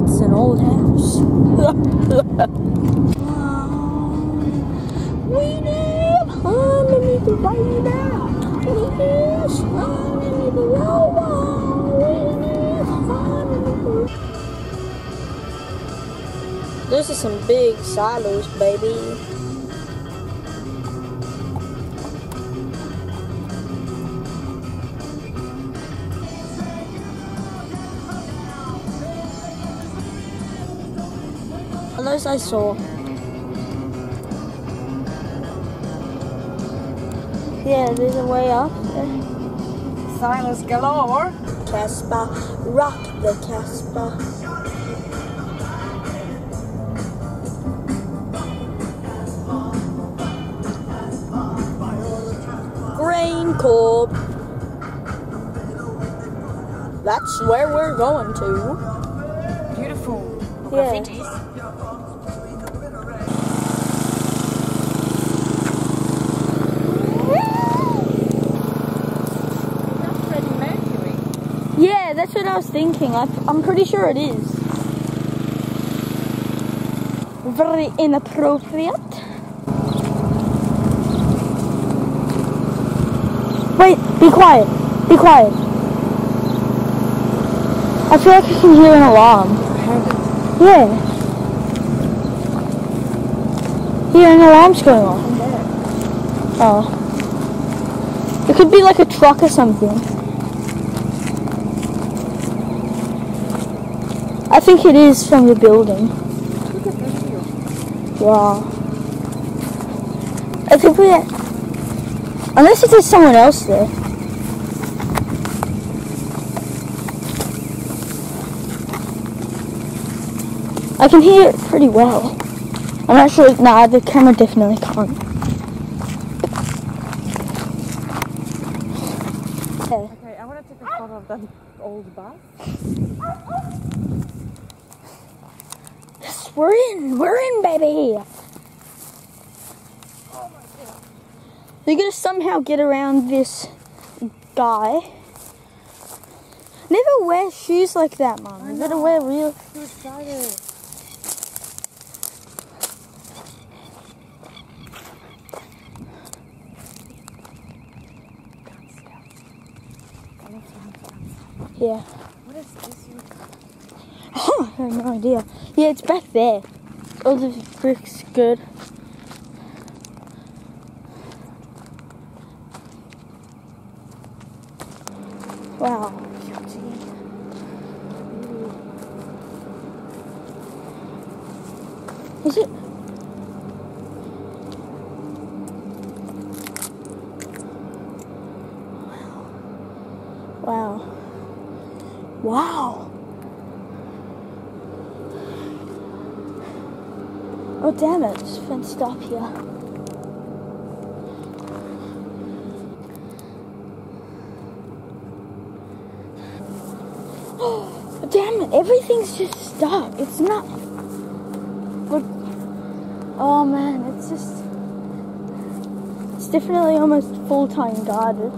That's an old house. we need harmony the right now. Please, harmony the right We need harmony Those are some big silos, baby. Those I saw? Yeah, there's a way up Silence galore. Casper, rock the Casper. GrainCorp. That's where we're going to. Beautiful. Yeah. Yeah, that's what I was thinking. I, I'm pretty sure it is. Very inappropriate. Wait, be quiet. Be quiet. I feel like I can hear an alarm. Yeah. Hear an alarm's going off. Oh. It could be like a truck or something. I think it is from the building. Look at this view. Wow. I think we. Unless it is someone else there. I can hear it pretty well. I'm not sure. Nah, the camera definitely can't. Okay, I want to take a photo of that old bus. Oh, oh. Yes, we're in. We're in, baby. They're gonna somehow get around this guy. Never wear shoes like that, mom. You gotta wear real. Yeah. What is this? Oh, I have no idea. Yeah, it's back there. All the bricks good. Wow. Is it? Wow. Wow. Oh damn it, it's fenced up here. Oh damn it, everything's just stuck. It's not Look Oh man, it's just it's definitely almost full time guarded.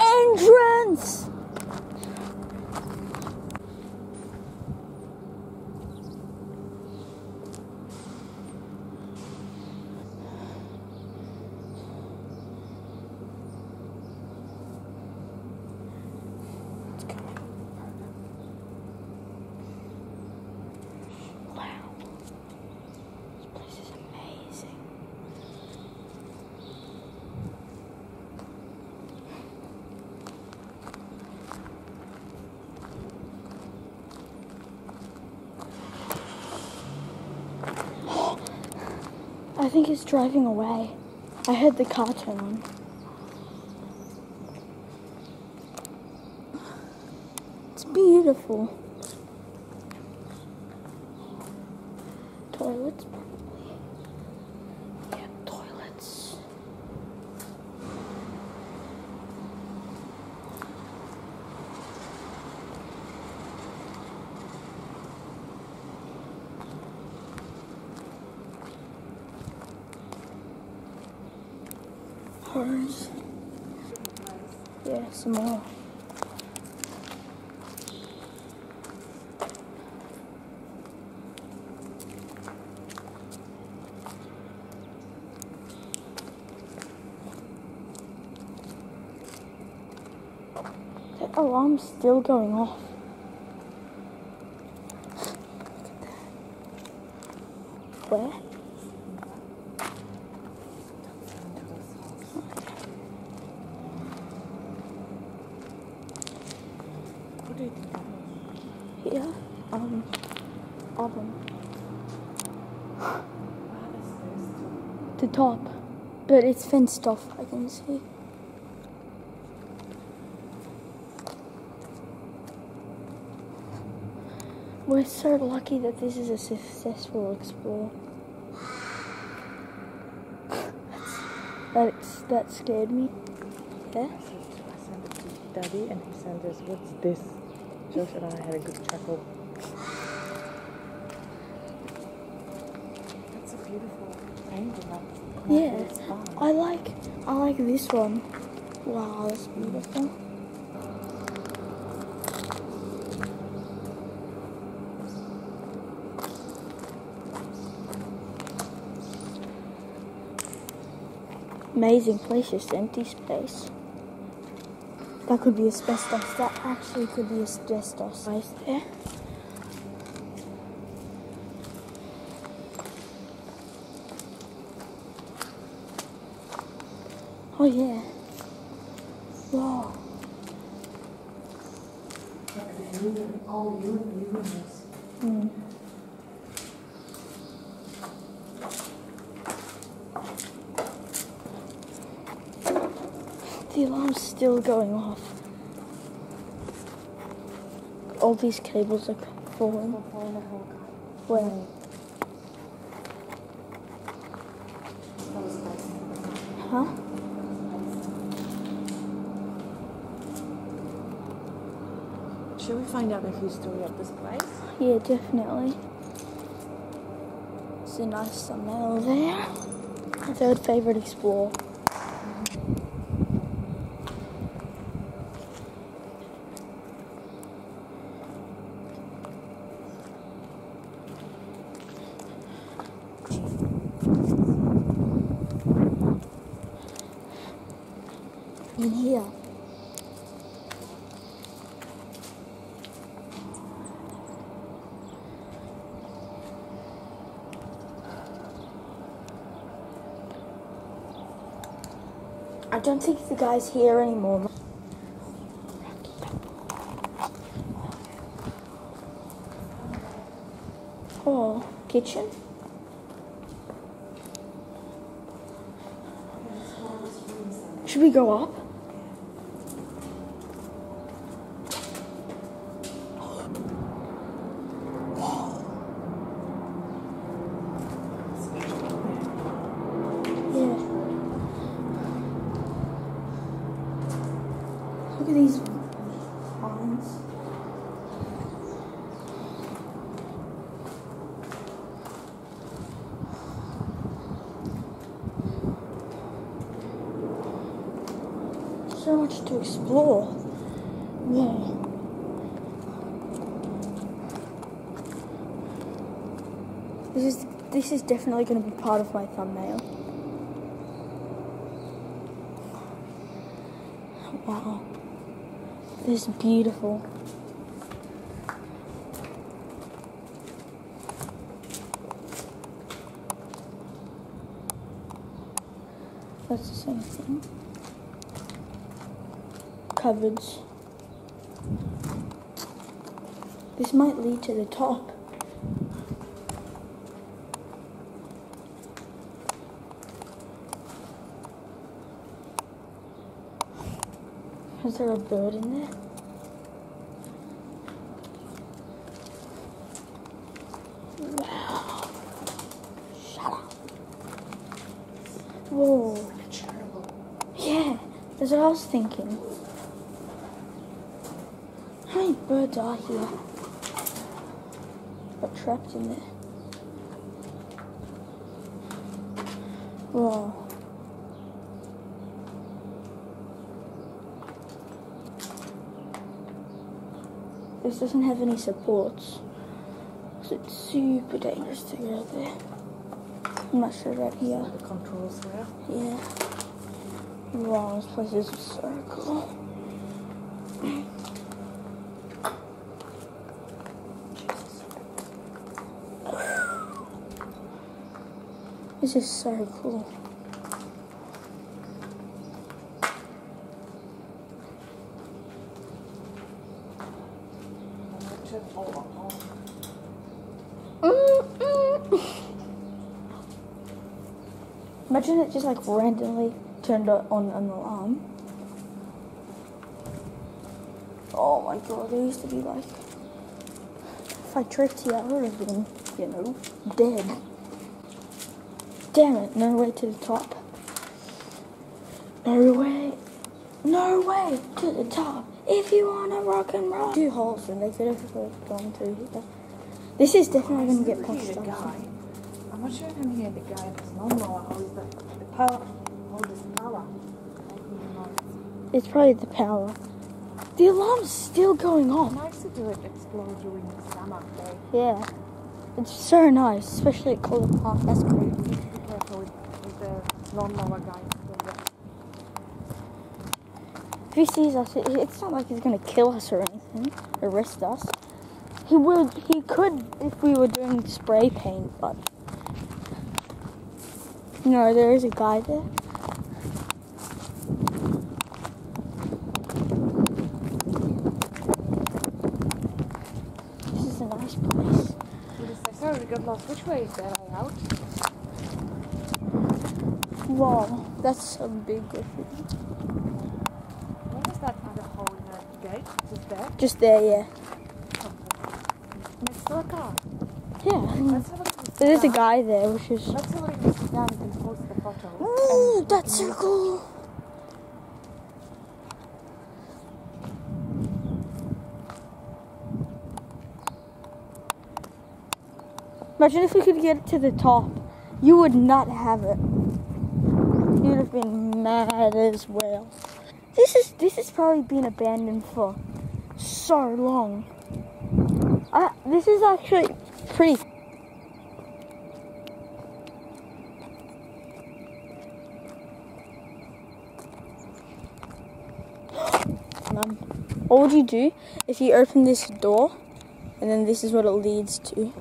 Entrance! Wow. This place is amazing. I think he's driving away. I heard the car turn on. It's beautiful. Toilets, probably. Yeah, toilets. Cars. Yeah, some more. That alarm's still going off. Where? What do you think that Here? Um, is? The top. But it's fenced off, I can see. We're so lucky that this is a successful explore. That's, that scared me. Yeah? I sent it to Daddy and he sent us, what's this? Josh and I had a good chuckle. That's a beautiful. Like, Yeah. I like I like this one. Wow, that's beautiful. Amazing place, just empty space. That could be asbestos. That actually could be asbestos. Right there. Oh yeah. Wow. Mm. The alarm's still going off. All these cables are falling. We're the whole. Where? That was nice. Huh? Should we find out the history of this place? Yeah, definitely. It's a nice thumbnail there. Third favorite explore. In here. I don't think the guy's here anymore. Oh, kitchen? Should we go up? Yeah. Look at these vines. So much to explore. Yeah. This is this is definitely going to be part of my thumbnail. Wow. This is beautiful. That's the same thing. Coverage. This might lead to the top. Is there a bird in there? Wow. Shut up. Whoa. Yeah, that's what I was thinking. How many birds are here? Got trapped in there. Whoa. This doesn't have any supports. So it's super dangerous to go there. I'm not sure right here. The controls there. Yeah. Wow, this place is so cool. This is so cool. Imagine it just like randomly turned on an alarm. Oh my god, there used to be like. If I tripped here, I would have been, you know, dead. Damn it, no way to the top. No way. No way to the top. If you wanna rock and roll. Two holes and they could have gone through here. This is definitely gonna get Look at punched the guy. I'm not sure if I'm here the guy that's lawnmower or is the, the power all this power. I don't even know. It's probably the power. The alarm's still going It's on. nice to do it explode during the summer day. Yeah. It's so nice, especially at Calder Park. That's cool. You need to be careful with, with the lawnmower guy. If he sees us, it, it's not like he's gonna kill us or anything, arrest us. He would, he could if we were doing spray paint, but no, there is a guy there. This is a nice place. We just say, sorry, we got lost. Which way is that way out? Wow, that's a big graffiti. What is that other hole in the gate? Is it there? Just there, yeah. Next to a car. Yeah. Let's have a look. There's a guy there, which is. Let's have a look at down and post the photo. Ooh, And that's so can use it. cool. Imagine if we could get to the top. You would not have it. You would have been mad as well. This is this has probably been abandoned for so long. This is actually pretty. Um, what would you do if you open this door and then this is what it leads to?